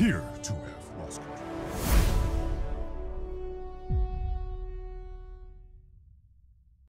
here to